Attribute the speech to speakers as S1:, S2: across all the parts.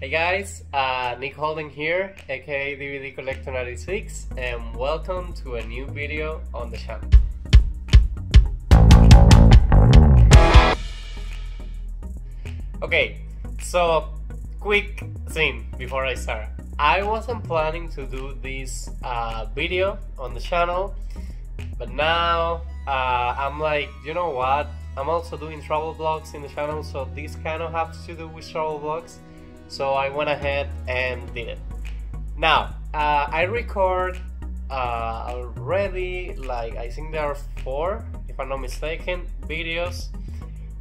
S1: Hey guys, uh, Nick Halden here, aka DVD Collector 96, and welcome to a new video on the channel. Okay, so quick thing before I start. I wasn't planning to do this uh, video on the channel, but now uh, I'm like, you know what? I'm also doing travel vlogs in the channel, so this kind of has to do with travel vlogs. So I went ahead and did it. Now, uh, I record uh, already, like, I think there are four, if I'm not mistaken, videos,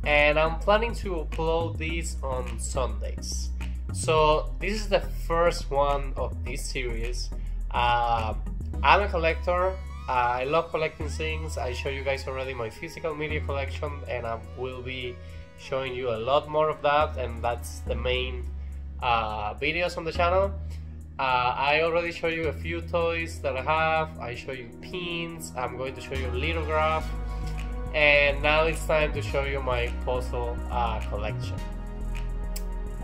S1: and I'm planning to upload these on Sundays. So, this is the first one of this series. Uh, I'm a collector. I love collecting things. I show you guys already my physical media collection, and I will be showing you a lot more of that. And that's the main uh, videos on the channel. Uh, I already show you a few toys that I have. I show you pins. I'm going to show you lithograph. And now it's time to show you my puzzle uh, collection.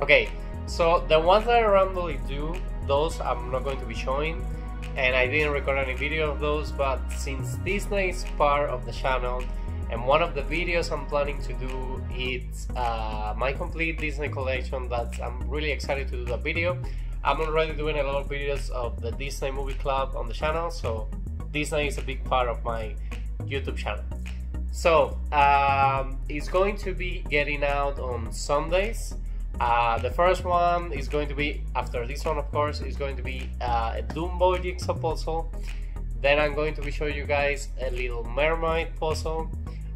S1: Okay, so the ones that I randomly do, those I'm not going to be showing. And I didn't record any video of those, but since Disney is part of the channel, and one of the videos I'm planning to do is uh, my complete Disney collection that I'm really excited to do that video. I'm already doing a lot of videos of the Disney Movie Club on the channel, so Disney is a big part of my YouTube channel. So um, it's going to be getting out on Sundays. Uh, the first one is going to be after this one, of course, is going to be uh, a Dumbo jigsaw puzzle. Then I'm going to be showing you guys a little mermaid puzzle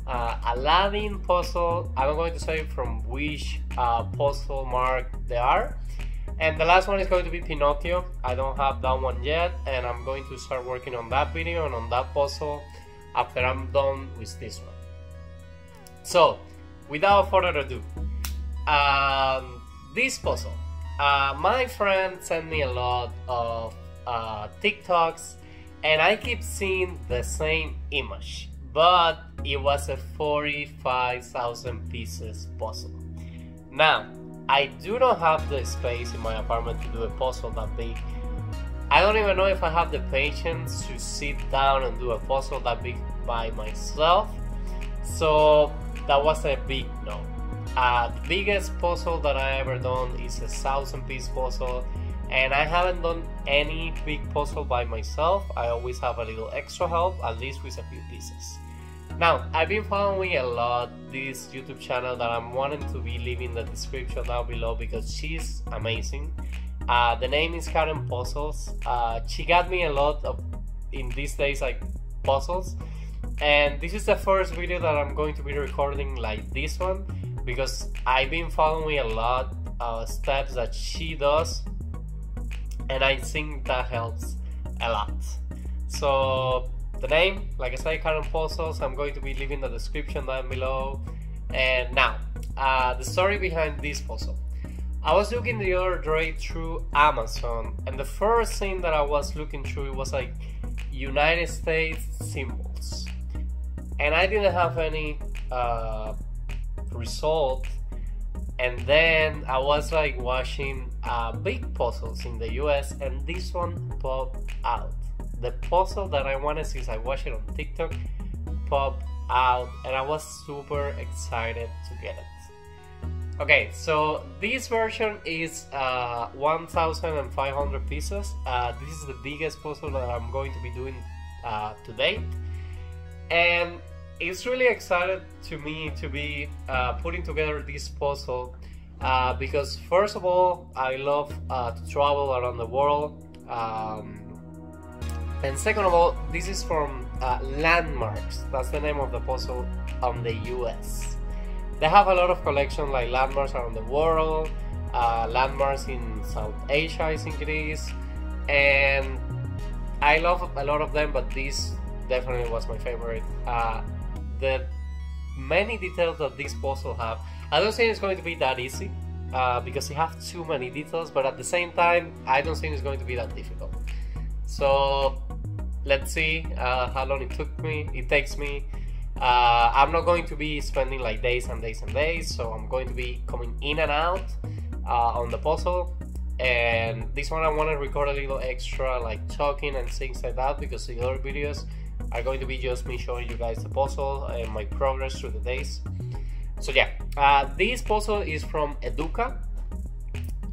S1: uh, Aladdin puzzle. I'm going to say from which uh, puzzle mark they are. And the last one is going to be Pinocchio. I don't have that one yet, and I'm going to start working on that video and on that puzzle after I'm done with this one. So, without further ado, um, this puzzle. Uh, my friend sent me a lot of uh, TikToks, and I keep seeing the same image but it was a 45,000 pieces puzzle. Now, I do not have the space in my apartment to do a puzzle that big. I don't even know if I have the patience to sit down and do a puzzle that big by myself. So that was a big no. Uh, the biggest puzzle that I ever done is a thousand piece puzzle and I haven't done any big puzzle by myself. I always have a little extra help, at least with a few pieces. Now, I've been following a lot this YouTube channel that I'm wanting to be leaving the description down below because she's amazing. Uh, the name is Karen Puzzles. Uh, she got me a lot of in these days like puzzles, and this is the first video that I'm going to be recording like this one because I've been following a lot of steps that she does, and I think that helps a lot. So the name, like I said, Karen Puzzles. I'm going to be leaving the description down below. And now, uh, the story behind this fossil. I was looking the other day through Amazon, and the first thing that I was looking through was like United States symbols, and I didn't have any uh, result. And then I was like watching uh, big puzzles in the US, and this one popped out the puzzle that I wanted since I watched it on TikTok pop out and I was super excited to get it. Okay, so this version is uh, 1500 pieces. Uh, this is the biggest puzzle that I'm going to be doing uh, today. And it's really excited to me to be uh, putting together this puzzle uh, because first of all, I love uh, to travel around the world. Um, and second of all, this is from uh, Landmarks. That's the name of the puzzle on the US. They have a lot of collections like landmarks around the world, uh, landmarks in South Asia, I think it is, and I love a lot of them, but this definitely was my favorite. Uh, the many details that this puzzle have, I don't think it's going to be that easy uh, because you have too many details, but at the same time, I don't think it's going to be that difficult. So let's see uh, how long it took me it takes me. Uh, I'm not going to be spending like days and days and days so I'm going to be coming in and out uh, on the puzzle. And this one I want to record a little extra like talking and things like that because the other videos are going to be just me showing you guys the puzzle and my progress through the days. So yeah uh, this puzzle is from Educa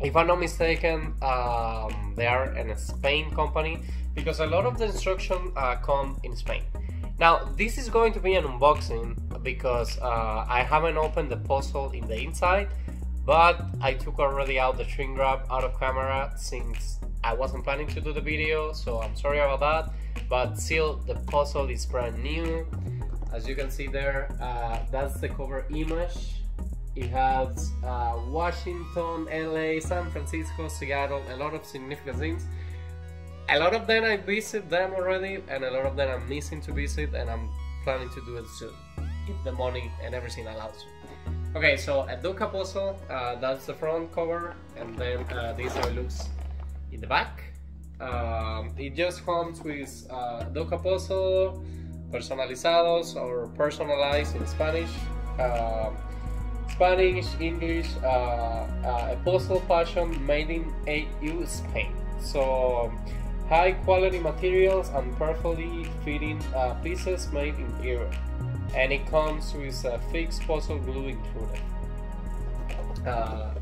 S1: if I'm not mistaken um, they are an Spain company because a lot of the instruction uh, come in Spain. Now this is going to be an unboxing because uh, I haven't opened the puzzle in the inside but I took already out the shrink wrap out of camera since I wasn't planning to do the video so I'm sorry about that. But still the puzzle is brand new. As you can see there uh, that's the cover image it has uh, Washington, LA, San Francisco, Seattle, a lot of significant things. A lot of them I visit them already and a lot of them I'm missing to visit and I'm planning to do it soon. If the money and everything allows Okay, so Educa puzzle, uh, that's the front cover, and then uh, this how it looks in the back. Um, it just comes with uh, puzzle, personalizados or personalized in Spanish, uh, Spanish, English, uh, uh, a puzzle fashion made in AU Spain. So high quality materials and perfectly fitting uh, pieces made in Europe and it comes with a fixed puzzle glue included. Uh,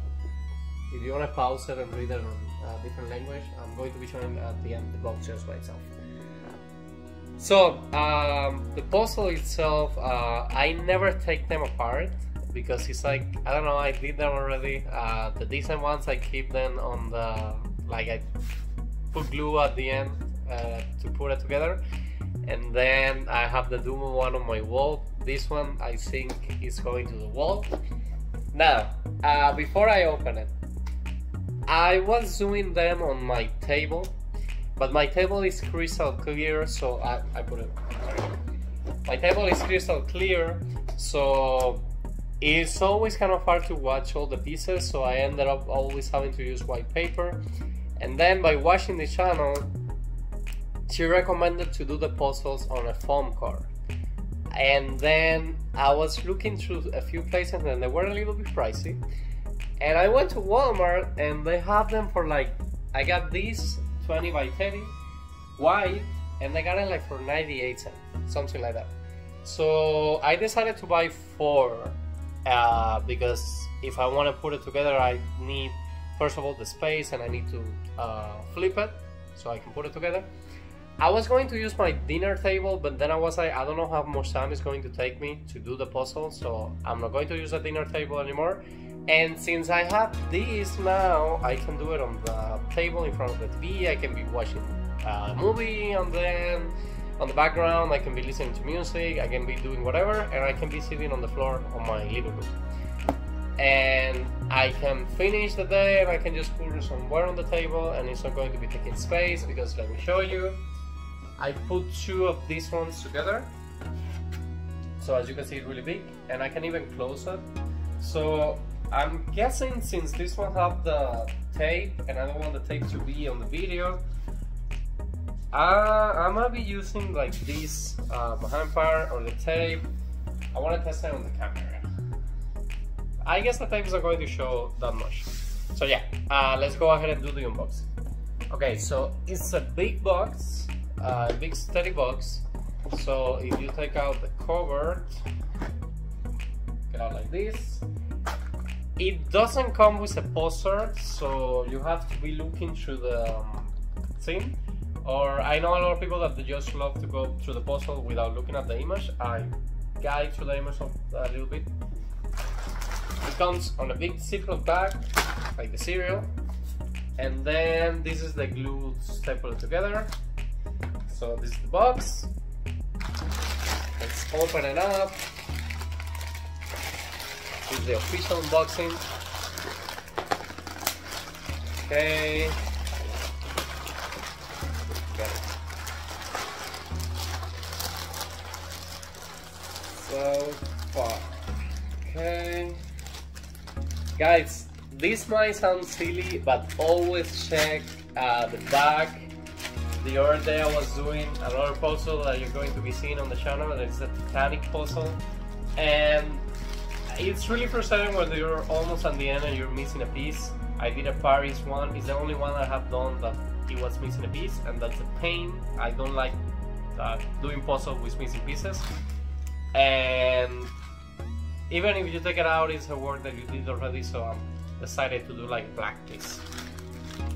S1: if you want to pause it and read it on a different language, I'm going to be showing at the end the box just by itself. So um, the puzzle itself, uh, I never take them apart because it's like I don't know. I did them already. Uh, the decent ones I keep them on the like I put glue at the end uh, to put it together and then I have the Doom one on my wall. This one I think is going to the wall. Now, uh, before I open it, I was doing them on my table, but my table is crystal clear, so I, I put it. Sorry. My table is crystal clear, so it's always kind of hard to watch all the pieces, so I ended up always having to use white paper. And then by watching the channel, she recommended to do the puzzles on a foam card. And then I was looking through a few places and they were a little bit pricey. And I went to Walmart and they have them for like, I got these 20 by 30 white and I got it like for 98 cents, something like that. So I decided to buy four uh, because if I want to put it together, I need first of all the space and I need to uh, flip it so I can put it together. I was going to use my dinner table, but then I was like, I don't know how much time it's going to take me to do the puzzle, so I'm not going to use a dinner table anymore. And since I have this now, I can do it on the table in front of the TV. I can be watching a movie and them, on the background. I can be listening to music. I can be doing whatever, and I can be sitting on the floor on my living room. And I can finish the day, and I can just put somewhere on the table, and it's not going to be taking space because let me show you. I put two of these ones together. So as you can see, it's really big and I can even close it. So I'm guessing since this one have the tape and I don't want the tape to be on the video, uh, I'm gonna be using like this uh, behind part or the tape. I want to test it on the camera. I guess the tape is not going to show that much. So yeah, uh, let's go ahead and do the unboxing. Okay, so it's a big box a big steady box so if you take out the cover get out like this it doesn't come with a poster so you have to be looking through the um, thing or I know a lot of people that just love to go through the puzzle without looking at the image I guide through the image a little bit it comes on a big ziploc bag like the cereal and then this is the glue stapled together so this is the box. Let's open it up. This is the official unboxing. Okay. So. Okay. Guys, this might sound silly, but always check uh, the back the other day I was doing another puzzle that you're going to be seeing on the channel it's a Titanic puzzle and it's really frustrating when you're almost at the end and you're missing a piece I did a Paris one. It's the only one I have done that it was missing a piece, and that's a pain. I don't like uh, doing puzzles with missing pieces. And even if you take it out, it's a work that you did already, so I'm decided to do like black piece.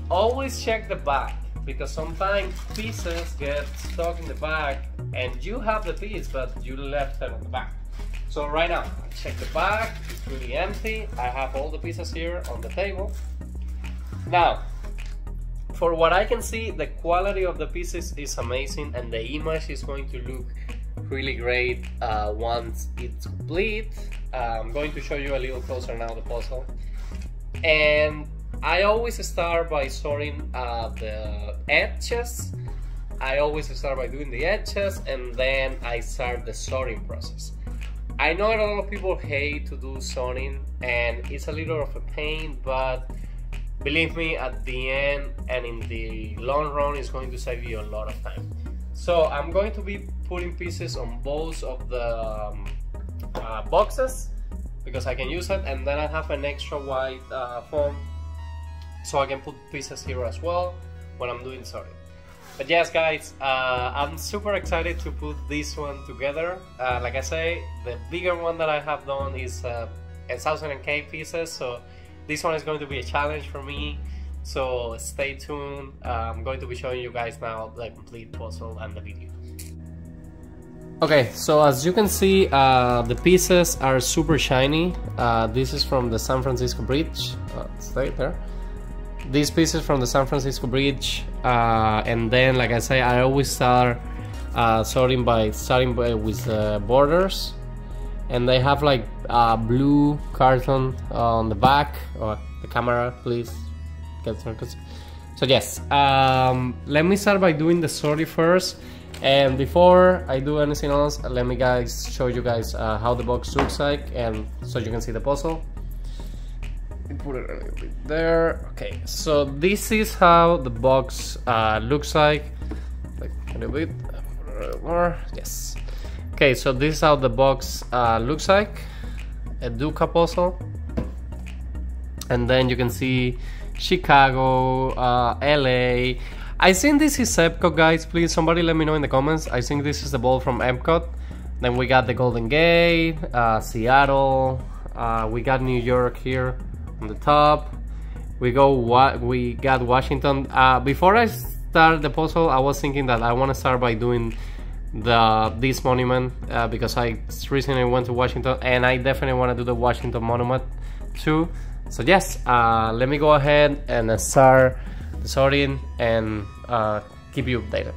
S1: Always check the back because sometimes pieces get stuck in the back and you have the piece but you left it on the back. So right now, I check the back, it's really empty. I have all the pieces here on the table. Now, for what I can see, the quality of the pieces is amazing and the image is going to look really great uh, once it's complete. I'm going to show you a little closer now the puzzle. And I always start by sorting uh, the edges. I always start by doing the edges and then I start the sorting process. I know a lot of people hate to do sorting and it's a little of a pain, but believe me, at the end and in the long run, it's going to save you a lot of time. So I'm going to be putting pieces on both of the um, uh, boxes because I can use it and then I have an extra white uh, foam so I can put pieces here as well when I'm doing sorry. But yes guys, uh, I'm super excited to put this one together. Uh, like I say, the bigger one that I have done is uh, 1000K pieces so this one is going to be a challenge for me. So stay tuned. Uh, I'm going to be showing you guys now the complete puzzle and the video. Okay, so as you can see, uh, the pieces are super shiny. Uh, this is from the San Francisco Bridge. Uh, stay there. These pieces from the San Francisco Bridge, uh, and then, like I say, I always start uh, sorting by starting by, with the borders, and they have like blue carton on the back. Or the camera, please. So yes, um, let me start by doing the sorting first. And before I do anything else, let me guys show you guys uh, how the box looks like and so you can see the puzzle. Put it a little bit there. Okay, so this is how the box uh, looks like. Like a little bit more. Yes. Okay, so this is how the box uh, looks like. Educa puzzle. And then you can see Chicago, uh, LA. I think this is Epcot, guys. Please, somebody let me know in the comments. I think this is the ball from Epcot. Then we got the Golden Gate, uh, Seattle. Uh, we got New York here on the top. We go. What we got Washington. Uh, before I start the puzzle, I was thinking that I want to start by doing the this monument uh, because I recently went to Washington and I definitely want to do the Washington monument too. So yes, uh, let me go ahead and start sorting and uh, keep you updated.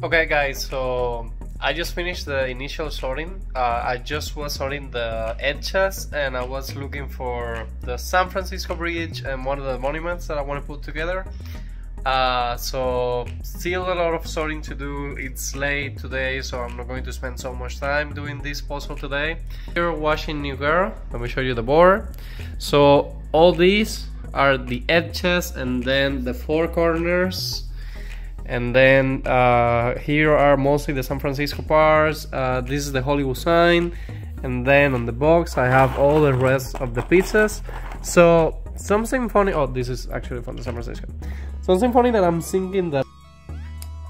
S1: Okay guys, so I just finished the initial sorting. Uh, I just was sorting the edges and I was looking for the San Francisco Bridge and one of the monuments that I want to put together. Uh, so still a lot of sorting to do. It's late today, so I'm not going to spend so much time doing this puzzle today. Here washing New Girl, let me show you the board. So all these are the edges and then the four corners and then uh, here are mostly the San Francisco parts uh, this is the Hollywood sign and then on the box I have all the rest of the pizzas so something funny oh this is actually from the San Francisco something funny that I'm thinking that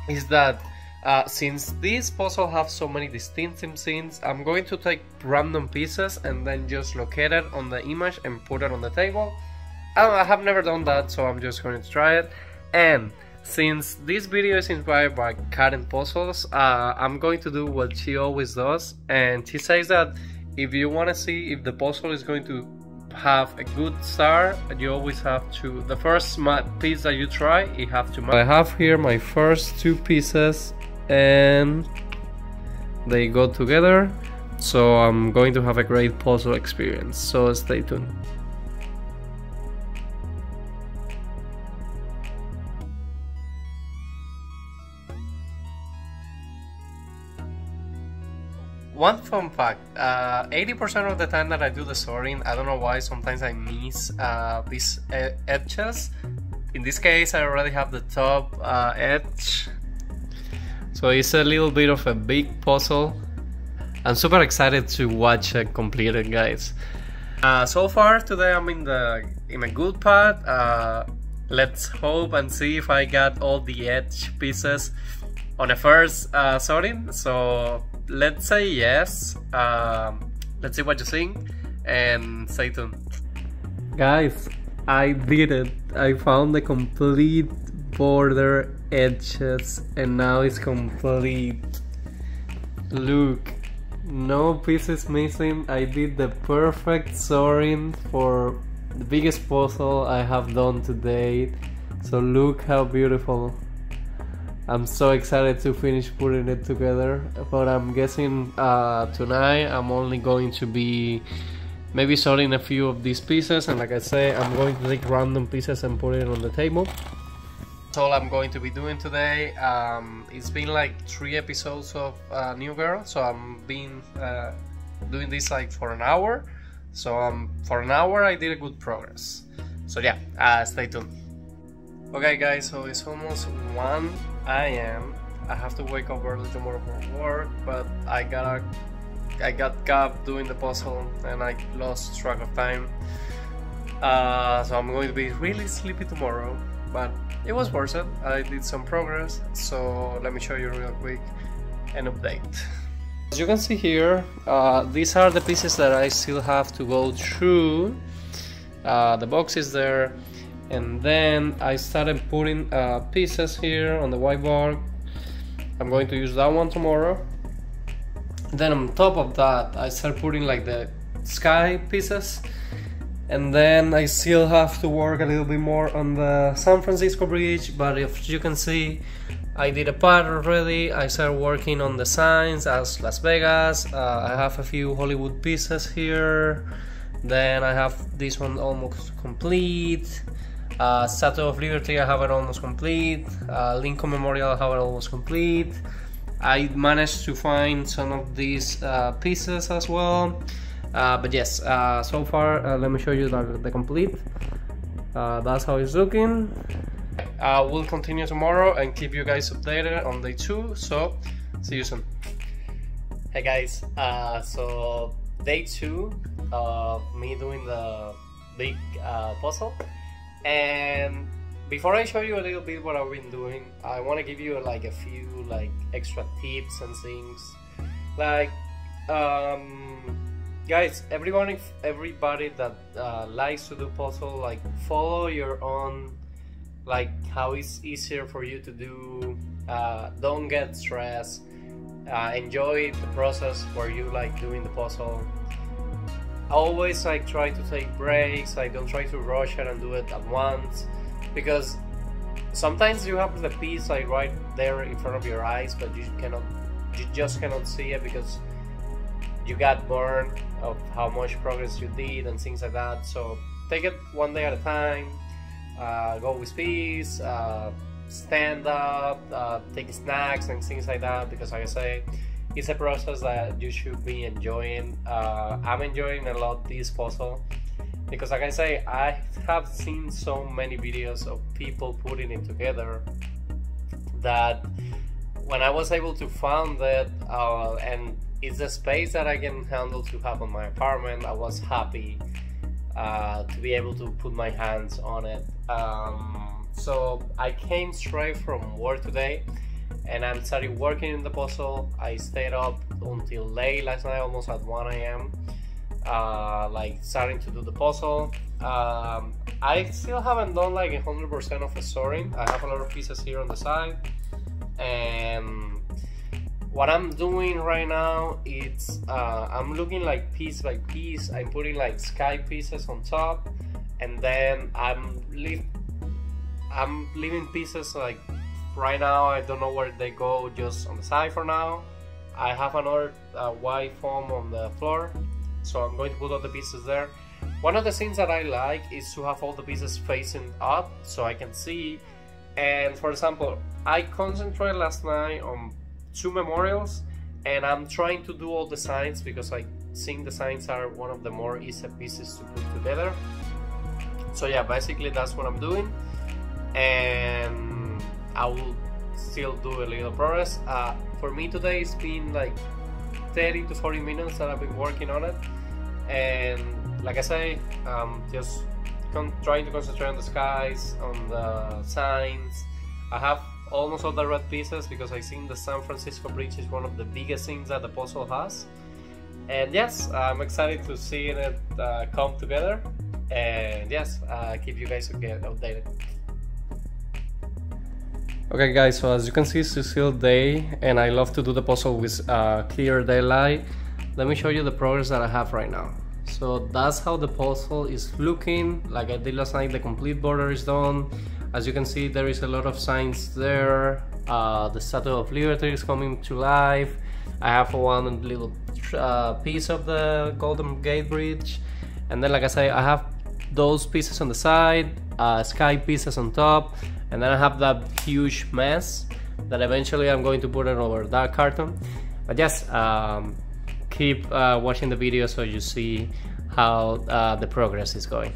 S1: is that uh, since this puzzle have so many distinctive scenes, I'm going to take random pieces and then just locate it on the image and put it on the table. I have never done that, so I'm just going to try it. And since this video is inspired by Karen Puzzles, uh, I'm going to do what she always does. And she says that if you want to see if the puzzle is going to have a good start, you always have to, the first piece that you try, you have to I have here my first two pieces and they go together so I'm going to have a great puzzle experience so stay tuned One fun fact, 80% uh, of the time that I do the sorting, I don't know why, sometimes I miss uh, these edges. In this case, I already have the top uh, edge so it's a little bit of a big puzzle. I'm super excited to watch it completed, guys. Uh, so far today I'm in the in a good part. Uh, let's hope and see if I got all the edge pieces on the first sorting. So let's say yes. Um, let's see what you think and stay tuned. Guys, I did it. I found the complete border edges and now it's complete look no pieces missing I did the perfect sorting for the biggest puzzle I have done to date so look how beautiful I'm so excited to finish putting it together but I'm guessing uh, tonight I'm only going to be maybe sorting a few of these pieces and like I say I'm going to take random pieces and put it on the table that's all I'm going to be doing today. Um, it's been like three episodes of uh, New Girl, so I'm been uh, doing this like for an hour. So um, for an hour I did a good progress. So yeah, uh, stay tuned. Okay guys, so it's almost 1 a.m. I have to wake up early tomorrow for work, but I got I got caught doing the puzzle and I lost track of time. Uh, so I'm going to be really sleepy tomorrow, but it was worth it. I did some progress, so let me show you real quick an update. As you can see here, uh, these are the pieces that I still have to go through. Uh, the box is there, and then I started putting uh, pieces here on the whiteboard. I'm going to use that one tomorrow. Then on top of that, I start putting like the sky pieces. And then I still have to work a little bit more on the San Francisco Bridge but if you can see I did a part already. I started working on the signs as Las Vegas. Uh, I have a few Hollywood pieces here. Then I have this one almost complete uh, Statue of Liberty I have it almost complete. Uh, Lincoln Memorial I have it almost complete. I managed to find some of these uh, pieces as well. Uh, but yes uh, so far uh, let me show you the, the complete. That's how it's looking. We'll continue tomorrow and keep you guys updated on day two. So see you soon. Hey guys. So day two of me doing the big puzzle and before I show you a little bit what I've been doing, I want to give you like a few like extra tips and things. Like um, guys everyone everybody that uh, likes to do puzzle like follow your own like how it's easier for you to do uh, don't get stressed uh, enjoy the process where you like doing the puzzle always like try to take breaks I don't try to rush it and do it at once because sometimes you have the piece like right there in front of your eyes but you cannot you just cannot see it because you got burned of how much progress you did and things like that. So take it one day at a time. Uh, go with peace. Uh, stand up. Uh, take snacks and things like that. Because like I say, it's a process that you should be enjoying. Uh, I'm enjoying a lot this puzzle because like I say, I have seen so many videos of people putting it together that when I was able to find that uh, and it's a space that I can handle to have in my apartment. I was happy uh, to be able to put my hands on it. Um, so I came straight from work today, and I'm started working in the puzzle. I stayed up until late last night, almost at 1 a.m. Uh, like starting to do the puzzle. Um, I still haven't done like 100% of the storing. I have a lot of pieces here on the side, and what I'm doing right now it's uh, I'm looking like piece by piece. I'm putting like sky pieces on top, and then I'm leave I'm leaving pieces like right now. I don't know where they go, just on the side for now. I have another uh, white foam on the floor, so I'm going to put all the pieces there. One of the things that I like is to have all the pieces facing up so I can see. And for example, I concentrated last night on two memorials and I'm trying to do all the signs because I think the signs are one of the more easy pieces to put together. So yeah, basically that's what I'm doing and I will still do a little progress. Uh, for me today it's been like 30 to 40 minutes that I've been working on it and like I say, um, just trying to concentrate on the skies, on the signs. I have almost all the red pieces because I think the San Francisco Bridge is one of the biggest things that the puzzle has. And yes, I'm excited to see it uh, come together. And yes, uh, keep you guys updated. Okay guys, so as you can see it's still day and I love to do the puzzle with uh, clear daylight. Let me show you the progress that I have right now. So that's how the puzzle is looking. Like I did last night, the complete border is done. As you can see, there is a lot of signs there. Uh, the Statue of Liberty is coming to life. I have one little uh, piece of the Golden Gate Bridge. And then, like I say, I have those pieces on the side, uh, sky pieces on top, and then I have that huge mess that eventually I'm going to put it over that carton. But yes, um, keep uh, watching the video so you see how uh, the progress is going.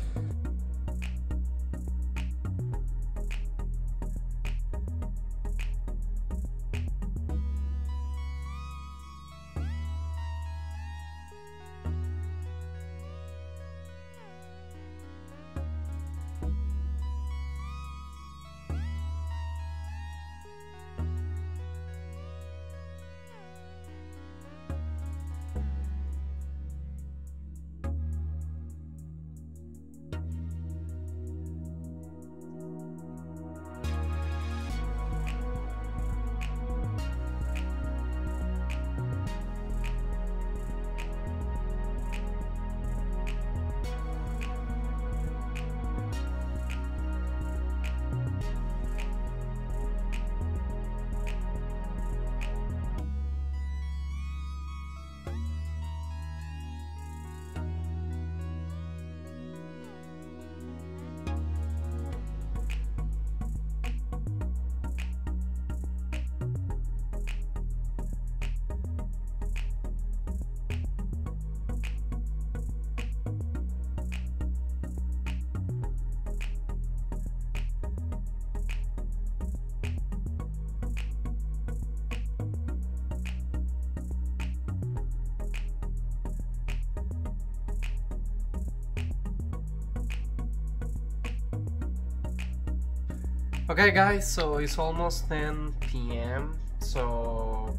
S1: Okay guys, so it's almost 10 p.m. So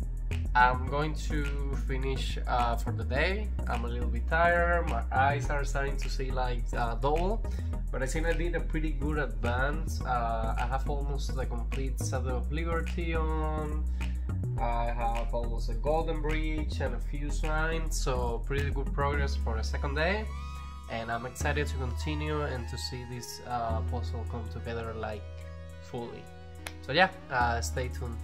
S1: I'm going to finish uh, for the day. I'm a little bit tired, my eyes are starting to see like uh, double, but I think I did a pretty good advance. Uh, I have almost the complete set of Liberty on. I have almost a Golden Bridge and a few signs, so pretty good progress for the second day. And I'm excited to continue and to see this uh, puzzle come together like fully. So yeah, uh, stay tuned.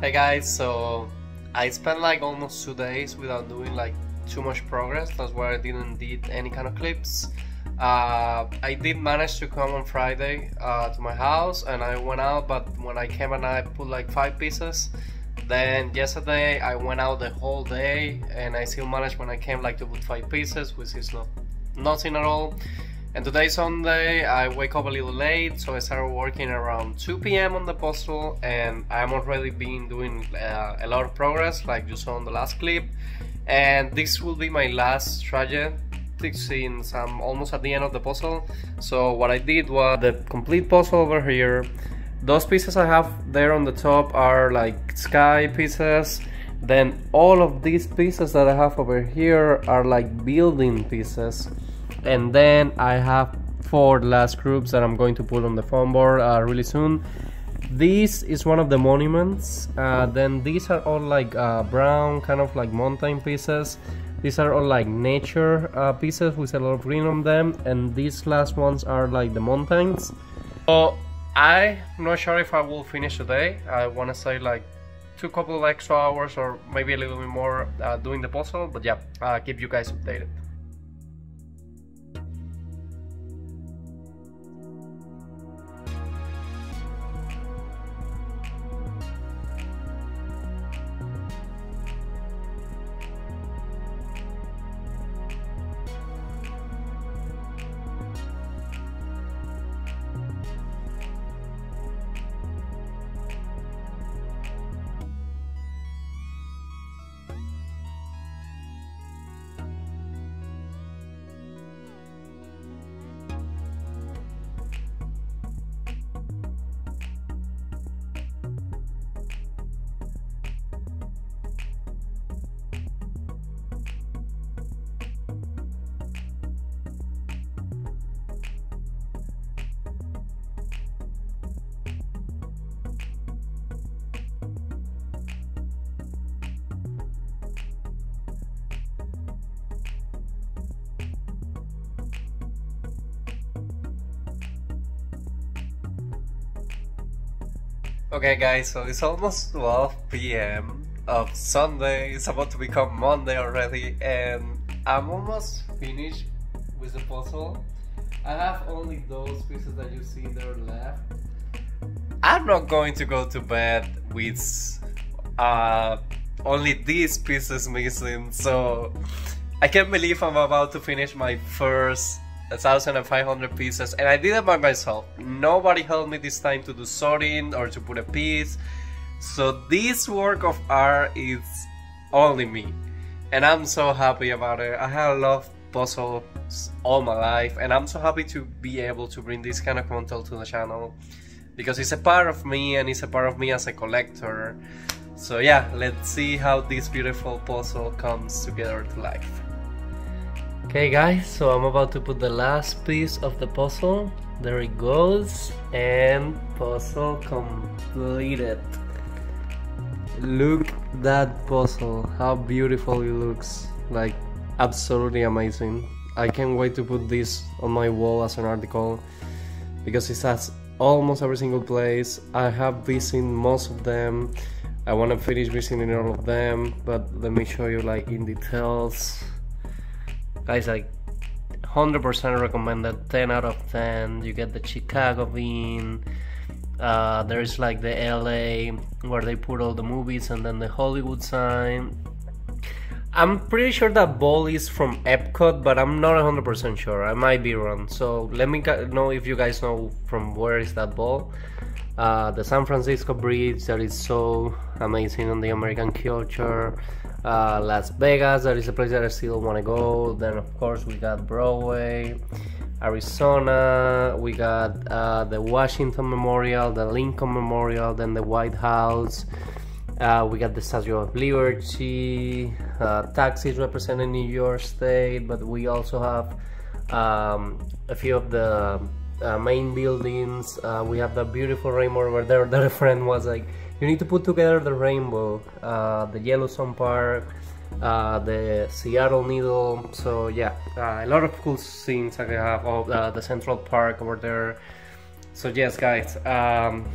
S1: Hey guys, so I spent like almost two days without doing like too much progress. That's why I didn't did any kind of clips. Uh, I did manage to come on Friday uh, to my house and I went out, but when I came and I put like five pieces. Then yesterday I went out the whole day and I still managed when I came like to put five pieces, which is not nothing at all. And today Sunday I wake up a little late, so I started working around 2 p.m. on the puzzle, and I'm already been doing uh, a lot of progress, like you saw on the last clip. And this will be my last strategy since I'm almost at the end of the puzzle. So what I did was the complete puzzle over here. Those pieces I have there on the top are like sky pieces. Then all of these pieces that I have over here are like building pieces. And then I have four last groups that I'm going to put on the foam board uh, really soon. This is one of the monuments. Uh, then these are all like uh, brown, kind of like mountain pieces. These are all like nature uh, pieces with a lot of green on them, and these last ones are like the mountains. So I'm not sure if I will finish today. I want to say like two couple of extra hours or maybe a little bit more uh, doing the puzzle, but yeah, uh, keep you guys updated. Okay guys, so it's almost 12 p.m. of Sunday, it's about to become Monday already and I'm almost finished with the puzzle. I have only those pieces that you see there left. I'm not going to go to bed with uh, only these pieces missing, so I can't believe I'm about to finish my first 1,500 pieces and I did it by myself. Nobody helped me this time to do sorting or to put a piece. So this work of art is only me. And I'm so happy about it. I have loved puzzles all my life and I'm so happy to be able to bring this kind of content to the channel because it's a part of me and it's a part of me as a collector. So yeah, let's see how this beautiful puzzle comes together to life. Okay guys, so I'm about to put the last piece of the puzzle. There it goes. And puzzle completed. Look that puzzle, how beautiful it looks. Like absolutely amazing. I can't wait to put this on my wall as an article because it has almost every single place. I have visited most of them. I want to finish visiting all of them, but let me show you like in details guys like 100% recommend recommended 10 out of 10 you get the chicago bean uh, there's like the la where they put all the movies and then the hollywood sign. I'm pretty sure that ball is from epcot but i'm not 100% sure. I might be wrong. So let me know if you guys know from where is that ball uh, the san francisco bridge that is so amazing on the american culture uh, Las Vegas, that is a place that I still want to go. Then, of course, we got Broadway, Arizona, we got uh, the Washington Memorial, the Lincoln Memorial, then the White House. Uh, we got the Statue of Liberty, uh, taxis representing New York State, but we also have um, a few of the uh, main buildings. Uh, we have the beautiful rainbow over there a friend was like, you need to put together the rainbow, uh, the Yellowstone Park, uh, the Seattle Needle. So yeah, uh, a lot of cool scenes I have. Oh, the Central Park over there. So yes, guys. Um,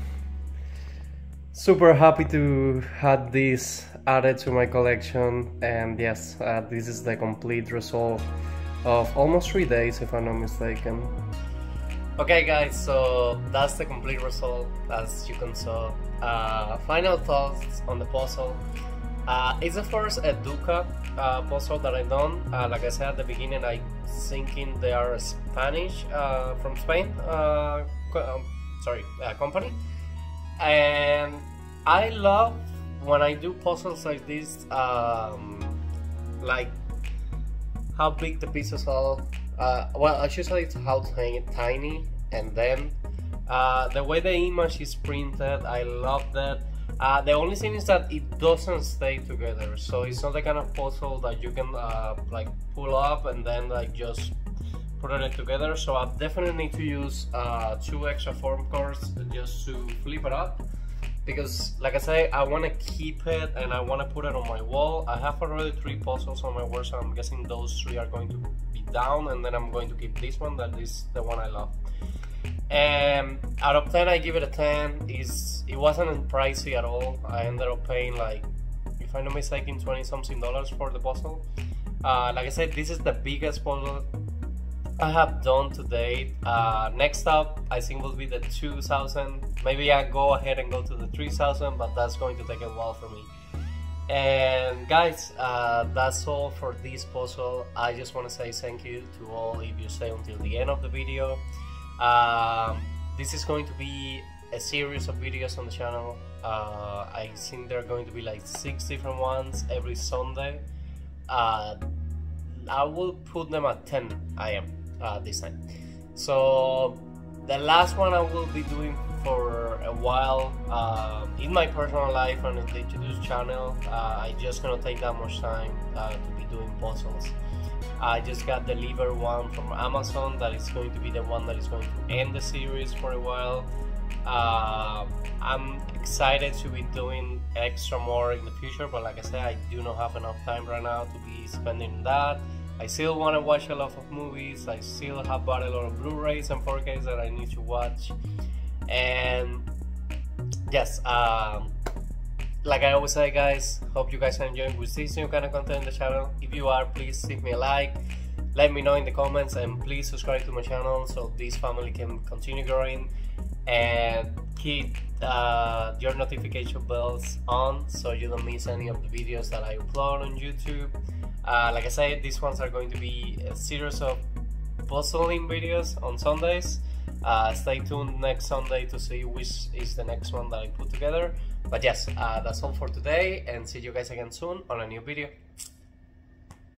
S1: super happy to have this added to my collection and yes uh, this is the complete result of almost three days if I'm not mistaken okay guys so that's the complete result as you can saw. Uh, final thoughts on the puzzle. Uh, it's the first Educa uh, puzzle that I've done. Uh, like I said at the beginning I thinking they are Spanish uh, from Spain uh, um, sorry company. And I love when I do puzzles like this, um, like how big the pieces are. Uh, well, I should say it's how tiny, tiny, and then uh, the way the image is printed, I love that. Uh, the only thing is that it doesn't stay together, so it's not the kind of puzzle that you can uh, like pull up and then like just put it together. So I definitely need to use uh, two extra form cards just to flip it up because like I say I want to keep it and I want to put it on my wall. I have already three puzzles on my wall so I'm guessing those three are going to be down and then I'm going to keep this one that is the one I love. And out of 10 I give it a 10 is it wasn't pricey at all. I ended up paying like if I'm not mistaken 20 something dollars for the puzzle. Uh, like I said this is the biggest puzzle I have done to date. Uh, next up, I think will be the 2000. Maybe I go ahead and go to the 3000, but that's going to take a while for me. And guys, uh, that's all for this puzzle. I just want to say thank you to all if you stay until the end of the video. Um, this is going to be a series of videos on the channel. Uh, I think there are going to be like six different ones every Sunday. Uh, I will put them at 10 am uh, this time. So the last one I will be doing for a while uh, in my personal life on the Digitus channel. Uh, I just gonna take that much time uh, to be doing puzzles. I just got the liver one from Amazon that is going to be the one that is going to end the series for a while. Uh, I'm excited to be doing extra more in the future, but like I said, I do not have enough time right now to be spending that. I still want to watch a lot of movies. I still have bought a lot of Blu-rays and 4Ks that I need to watch. And yes, um, like I always say, guys, hope you guys are enjoying with this new kind of content in the channel. If you are, please leave me a like. Let me know in the comments and please subscribe to my channel so this family can continue growing and keep uh, your notification bells on so you don't miss any of the videos that I upload on YouTube. Uh, like I said, these ones are going to be a series of puzzling videos on Sundays. Uh, stay tuned next Sunday to see which is the next one that I put together. But yes, uh, that's all for today and see you guys again soon on a new video.